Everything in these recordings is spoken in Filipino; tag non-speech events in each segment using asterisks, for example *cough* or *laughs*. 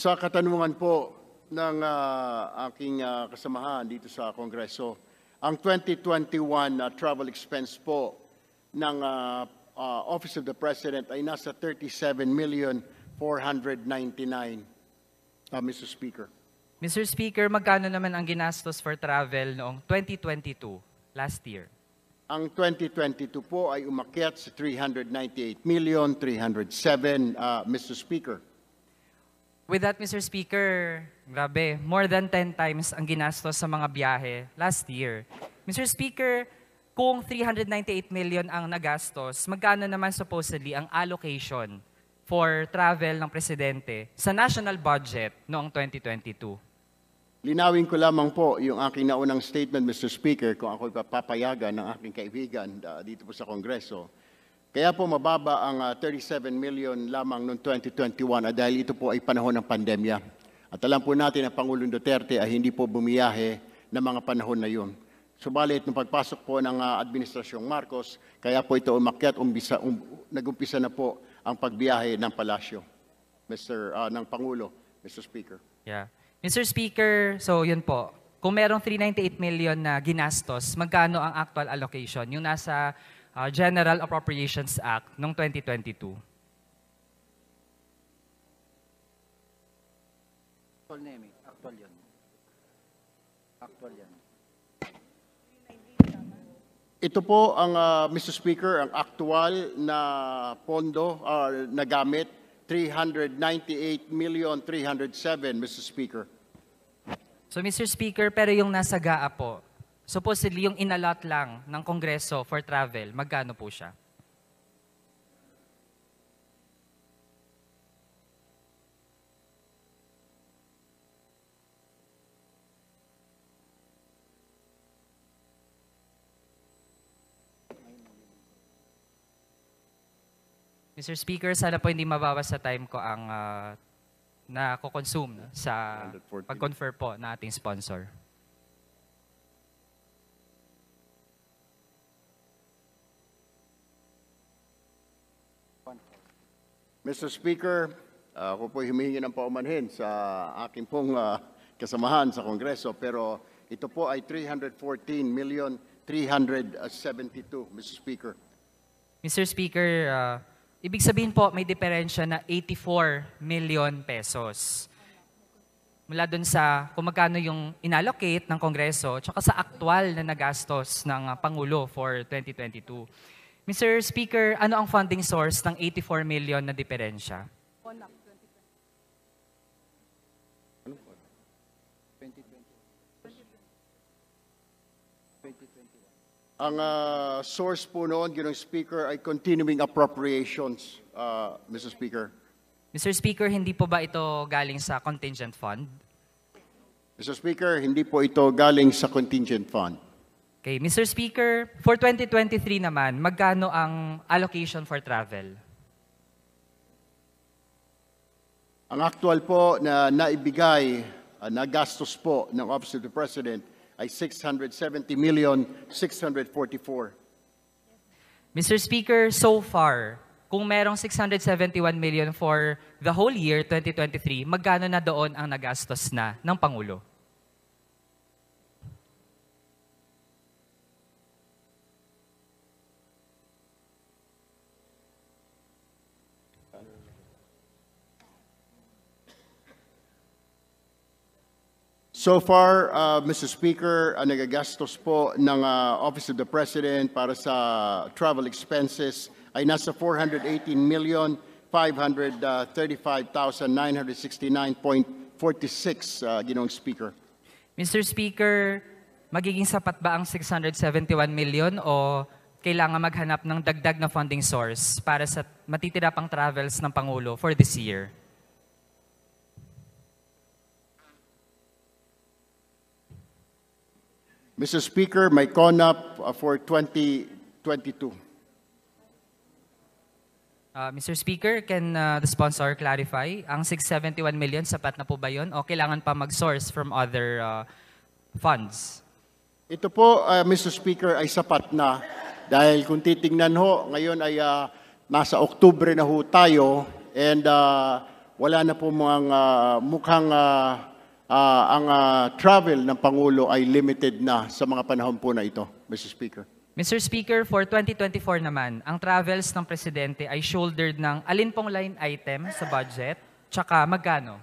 Sa katanungan po ng ah, aking ah, kasamahan dito sa Kongreso, ang 2021 na travel expense po ng ah, ah, Office of the President ay nasa 37 million 499, ah, Mr. Speaker. Mr. Speaker, magkano naman ang ginastos for travel noong 2022, last year? Ang 2022 po ay umakyat sa 398 million 307, ah, Mr. Speaker. With that, Mr. Speaker, grabe, more than 10 times ang ginastos sa mga biyahe last year. Mr. Speaker, kung 398 million ang nagastos, magkano naman supposedly ang allocation for travel ng presidente sa national budget noong 2022? Linawin ko lamang po yung aking naunang statement, Mr. Speaker, kung ako'y papayagan ng aking kaibigan ah, dito po sa Kongreso. Kaya po mababa ang ah, 37 million lamang noong 2021 ah, dahil ito po ay panahon ng pandemya. At alam po natin na Pangulong Duterte ay hindi po bumiyahe ng mga panahon na yun. Subalit, nung pagpasok po ng ah, Administrasyong Marcos, kaya po ito umakyat, umbisa, um, nagumpisa na po ang pagbiyahe ng palasyo, Mr. ah, ng Pangulo, Mr. Speaker. Yeah. Mr. Speaker, so yun po. Kung merong 398 million na ginastos, magkano ang actual allocation? Yung nasa uh, General Appropriations Act noong 2022. Actual name eh. Actual yan. Actual yan. Ito po ang ah, Mr. Speaker, ang aktual na pondo ah, na gamit 398 million 307 Mr. Speaker. So Mr. Speaker, pero yung nasa GAA po, supposedly yung inalot lang ng Kongreso for travel, magkano po siya? Mr. Speaker, sana po hindi mabawas sa time ko ang ah, na consume sa 114. pag-confer po na ating sponsor. Mr. Speaker, ah, ako po humihingi ng paumanhin sa aking pong ah, kasamahan sa Kongreso pero ito po ay 314 million 372 Mr. Speaker. Mr. Speaker, ah, ibig sabihin po may diferensya na 84 million pesos. Mula dun sa kung magkano yung inallocate ng Kongreso tsaka sa aktual na nagastos ng ah, Pangulo for 2022. Mr. Speaker, ano ang funding source ng 84 million na diferensya? 2020. Ang ah, source po noon, ginong Speaker, ay continuing appropriations, ah, Mr. Speaker. Mr. Speaker, hindi po ba ito galing sa contingent fund? Mr. Speaker, hindi po ito galing sa contingent fund. Okay, Mr. Speaker, for 2023 naman, magkano ang allocation for travel? Ang actual po na naibigay, uh, na gastos po ng Office of the President ay 670 million 644. Mr. Speaker, so far, kung merong 671 million for the whole year 2023, magkano na doon ang nagastos na ng Pangulo? So far, uh, Mr. Speaker, ang nagagastos po ng uh, Office of the President para sa travel expenses ay nasa 418 million 535,969.46, uh, Ginoong Speaker. Mr. Speaker, magiging sapat ba ang 671 million o kailangan maghanap ng dagdag na funding source para sa matitira pang travels ng Pangulo for this year? Mr. Speaker, may CONAP uh, for 2022. Uh, Mr. Speaker, can uh, the sponsor clarify? Ang 671 million, sapat na po ba yun? O kailangan pa mag-source from other uh, funds? Ito po, uh, Mr. Speaker, ay sapat na dahil kung titingnan ho, ngayon ay uh, nasa Oktubre na ho tayo and uh, wala na po mga mukhang ah, ah, ang ah, travel ng Pangulo ay limited na sa mga panahon po na ito, Mr. Speaker. Mr. Speaker, for 2024 naman, ang travels ng Presidente ay shouldered ng alin pong line item sa budget, tsaka magkano?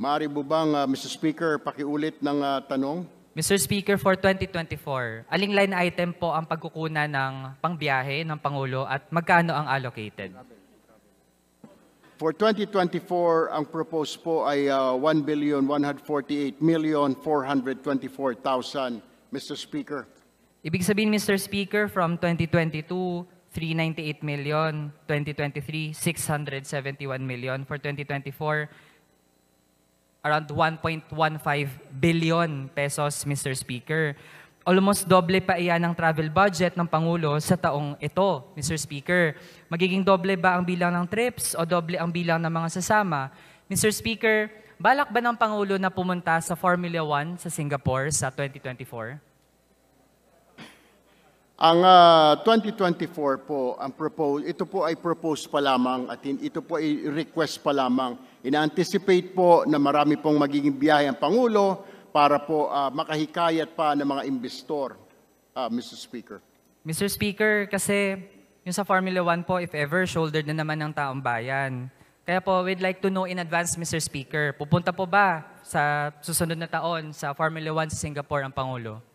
Maaari po bang, ah, Mr. Speaker, pakiulit ng ah, tanong? Mr. Speaker, for 2024, aling line item po ang pagkukunan ng pangbiyahe ng Pangulo at magkano ang allocated? For 2024, ang proposed po ay uh, 1,148,424,000, Mr. Speaker. Ibig sabihin, Mr. Speaker, from 2022, 398 million, 2023, 671 million. For 2024, around 1.15 billion pesos, Mr. Speaker. Almost doble pa iyan ang travel budget ng Pangulo sa taong ito, Mr. Speaker. Magiging doble ba ang bilang ng trips o doble ang bilang ng mga sasama? Mr. Speaker, balak ba ng Pangulo na pumunta sa Formula 1 sa Singapore sa 2024? Ang ah, 2024 po, ang propose, ito po ay propose pa lamang at ito po ay request pa lamang. Ina-anticipate po na marami pong magiging biyahe ang Pangulo para po ah, makahikayat pa ng mga investor, ah, Mr. Speaker. Mr. Speaker, kasi yung sa Formula 1 po, if ever, shouldered na naman ng taong bayan. Kaya po, we'd like to know in advance, Mr. Speaker, pupunta po ba sa susunod na taon sa Formula 1 sa Singapore ang Pangulo?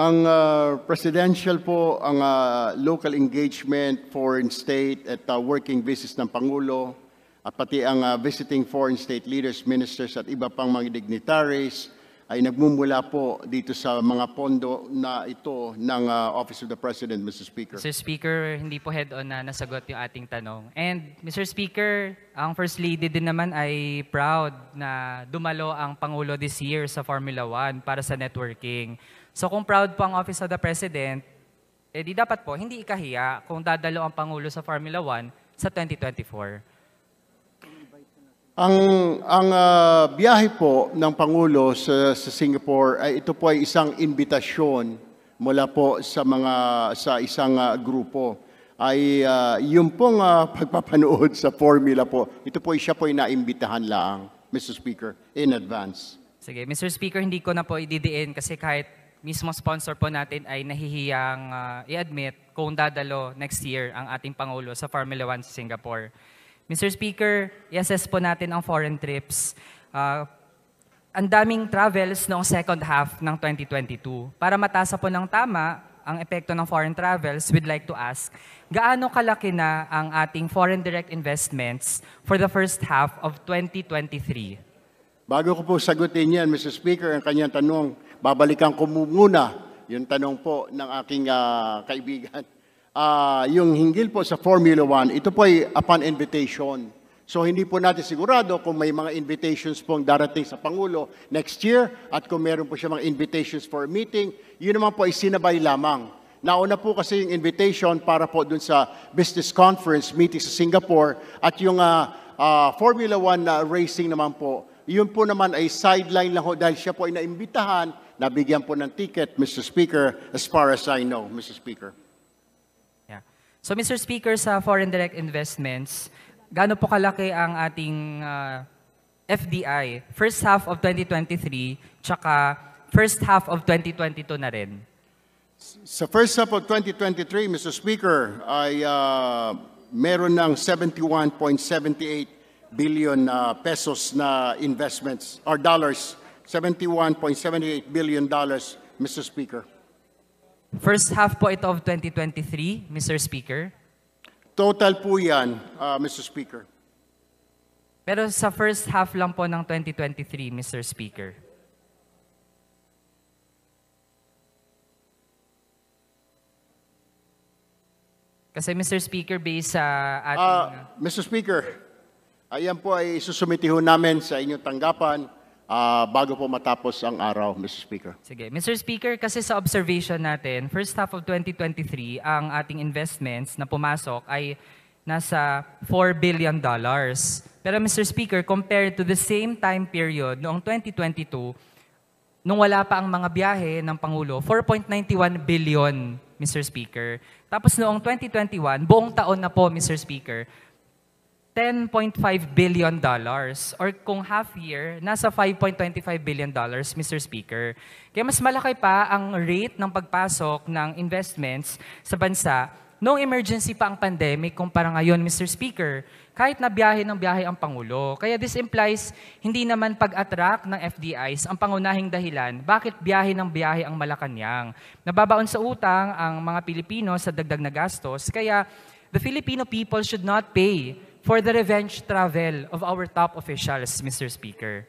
Ang ah, presidential po, ang ah, local engagement, foreign state at ah, working visits ng Pangulo, at pati ang ah, visiting foreign state leaders, ministers at iba pang mga dignitaries ay nagmumula po dito sa mga pondo na ito ng ah, Office of the President, Mr. Speaker. Mr. Speaker, hindi po head-on na nasagot yung ating tanong. And Mr. Speaker, ang First Lady din naman ay proud na dumalo ang Pangulo this year sa Formula 1 para sa networking. So kung proud po ang Office of the President, eh di dapat po hindi ikahiya kung dadalo ang Pangulo sa Formula 1 sa 2024. Ang ang ah, biyahe po ng pangulo sa, sa Singapore ay ito po ay isang imbitasyon mula po sa mga sa isang ah, grupo ay ah, yung pong ah, *laughs* pagpapanood sa formula po ito po ay siya po ay naimbitahan laang Mr. Speaker in advance. Sige, Mr. Speaker, hindi ko na po ididiin kasi kahit mismo sponsor po natin ay nahihiyang ah, i-admit kung dadalo next year ang ating Pangulo sa Formula 1 sa Singapore. Mr. Speaker, i-assess po natin ang foreign trips. Ah, ang daming travels noong second half ng 2022. Para matasa po ng tama ang epekto ng foreign travels, we'd like to ask, gaano kalaki na ang ating foreign direct investments for the first half of 2023? Bago ko po sagutin yan Mr. Speaker ang kanyang tanong babalikan ko mu- muna yung tanong po ng aking ah, kaibigan. *laughs* Ah, yung hinggil po sa Formula 1, ito po ay upon invitation. So hindi po natin sigurado kung may mga invitations pong darating sa Pangulo next year at kung meron po siya mga invitations for a meeting, yun naman po ay sinabay lamang. Nauna po kasi yung invitation para po dun sa business conference meeting sa Singapore at yung ah, ah, Formula 1 na racing naman po, yun po naman ay sideline lang ho dahil siya po ay naimbitahan, nabigyan po ng ticket, Mr. Speaker, as far as I know, Mr. Speaker. Yeah. So Mr. Speaker, sa foreign direct investments, gaano po kalaki ang ating ah, FDI first half of 2023 tsaka first half of 2022 na rin? Sa first half of 2023, Mr. Speaker, ay ah, meron ng 71.78 billion ah, pesos na investments, or dollars, 71.78 billion dollars, Mr. Speaker. First half po ito of 2023, Mr. Speaker. Total po yan, ah, Mr. Speaker. Pero sa first half lang po ng 2023, Mr. Speaker. Kasi Mr. Speaker, based sa ating... Ah, Mr. Speaker, ayan po ay susumitiho namin sa inyong tanggapan ah, bago po matapos ang araw, Mr. Speaker. Sige. Mr. Speaker, kasi sa observation natin, first half of 2023, ang ating investments na pumasok ay nasa 4 billion dollars. Pero Mr. Speaker, compared to the same time period noong 2022, nung wala pa ang mga biyahe ng Pangulo, 4.91 billion, Mr. Speaker. Tapos noong 2021, buong taon na po, Mr. Speaker, 10.5 billion dollars or kung half year nasa 5.25 billion dollars Mr. Speaker. Kaya mas malaki pa ang rate ng pagpasok ng investments sa bansa noong emergency pa ang pandemic kumpara ngayon Mr. Speaker. Kahit na biyahe ng biyahe ang Pangulo. Kaya this implies hindi naman pag-attract ng FDIs ang pangunahing dahilan bakit biyahe ng biyahe ang Malacanang. Nababaon sa utang ang mga Pilipino sa dagdag na gastos. Kaya the Filipino people should not pay for the revenge travel of our top officials, Mr. Speaker.